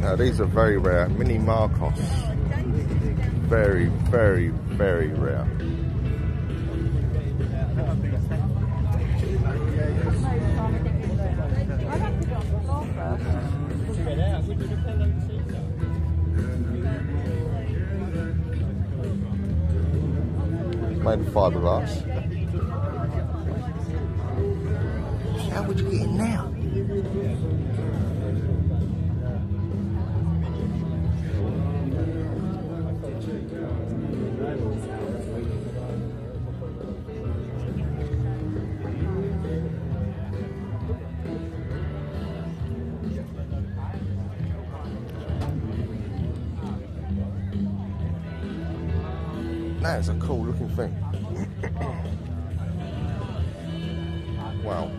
Now these are very rare. Mini Marcos. Very, very, very rare. Made of fiberglass. How would you get in now? That is a cool looking thing. wow.